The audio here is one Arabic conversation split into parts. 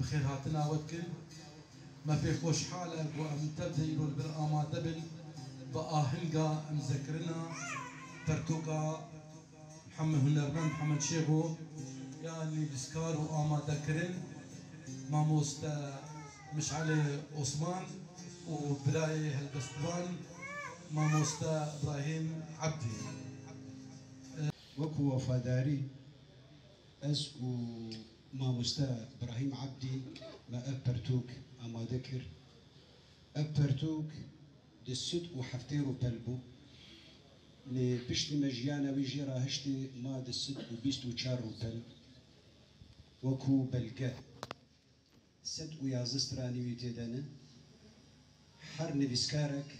بخير هاتنا وكل ما في خوش حالك وأم تبذل بالآما دبل بآهنقا مذكرنا ترتوقا محمد هنرمن محمد شيخو. يعني بسكار وآما ذكرن ماموستا مشعل عثمان وبلاي هالبستوان. ماموستا إبراهيم عبدي. وەکو وەفاداری ئەس ما مستا إبراهيم عبدي ما أبرتوك أما ذكر. أبرتوك دست وحفتيرو بلبو. لي بشتي مجيانا ويجي راهشتي ما دست وبيست وشارو بلب. وكو بلقا. سد ويا زستراني ويتيدانا. حر نفسكارك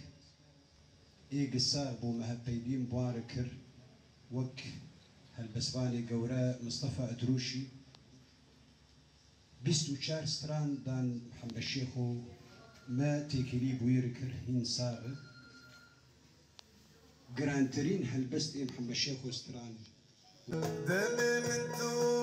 اي قصار بو مهبيبين بواركر. وك هالبسفاني قورا مصطفى أدروشي. 24 ستران دان محمد الشيخو ما تيكيلي بويركر هين صاغ جرانترين هلبست إيه محمد الشيخو ستران. دمي من دور